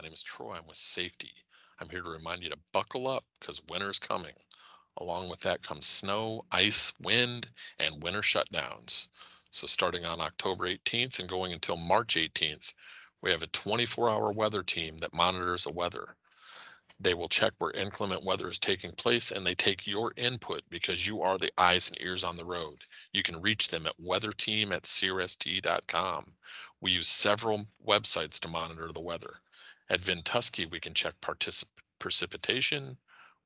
My name is Troy. I'm with Safety. I'm here to remind you to buckle up because winter's coming. Along with that comes snow, ice, wind, and winter shutdowns. So starting on October 18th and going until March 18th, we have a 24-hour weather team that monitors the weather. They will check where inclement weather is taking place and they take your input because you are the eyes and ears on the road. You can reach them at weatherteam at crst.com. We use several websites to monitor the weather. At Ventusky, we can check precipitation,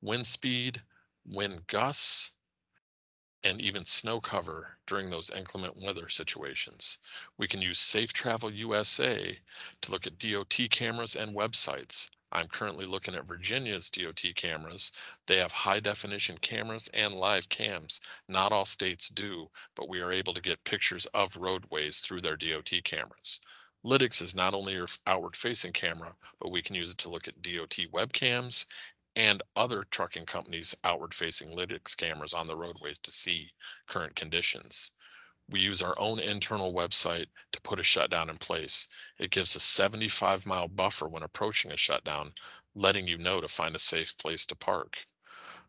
wind speed, wind gusts, and even snow cover during those inclement weather situations. We can use Safe Travel USA to look at DOT cameras and websites. I'm currently looking at Virginia's DOT cameras. They have high definition cameras and live cams. Not all states do, but we are able to get pictures of roadways through their DOT cameras. Lytx is not only your outward facing camera, but we can use it to look at DOT webcams and other trucking companies' outward facing Lytx cameras on the roadways to see current conditions. We use our own internal website to put a shutdown in place. It gives a 75 mile buffer when approaching a shutdown, letting you know to find a safe place to park.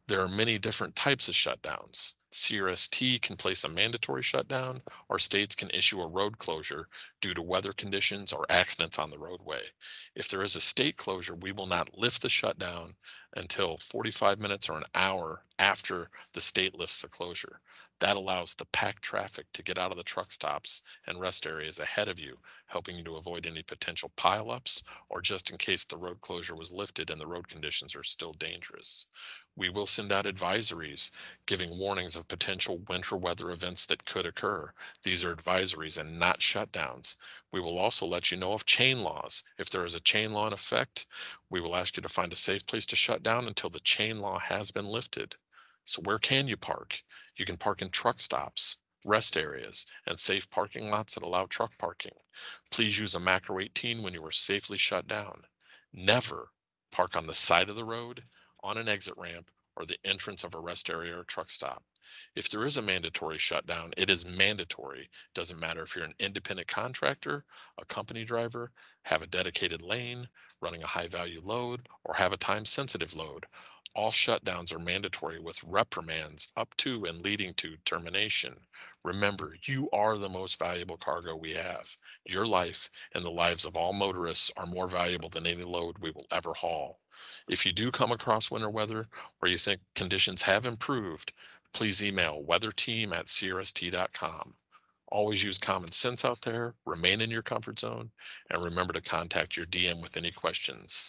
There are many different types of shutdowns. CRST can place a mandatory shutdown, or states can issue a road closure due to weather conditions or accidents on the roadway. If there is a state closure, we will not lift the shutdown until 45 minutes or an hour after the state lifts the closure. That allows the packed traffic to get out of the truck stops and rest areas ahead of you, helping you to avoid any potential pileups or just in case the road closure was lifted and the road conditions are still dangerous. We will send out advisories giving warnings potential winter weather events that could occur. These are advisories and not shutdowns. We will also let you know of chain laws. If there is a chain law in effect, we will ask you to find a safe place to shut down until the chain law has been lifted. So where can you park? You can park in truck stops, rest areas, and safe parking lots that allow truck parking. Please use a macro 18 when you are safely shut down. Never park on the side of the road, on an exit ramp, or the entrance of a rest area or truck stop. If there is a mandatory shutdown, it is mandatory. Doesn't matter if you're an independent contractor, a company driver, have a dedicated lane, running a high value load, or have a time sensitive load. All shutdowns are mandatory with reprimands up to and leading to termination. Remember, you are the most valuable cargo we have. Your life and the lives of all motorists are more valuable than any load we will ever haul. If you do come across winter weather or you think conditions have improved, please email weatherteam at crst.com. Always use common sense out there, remain in your comfort zone, and remember to contact your DM with any questions.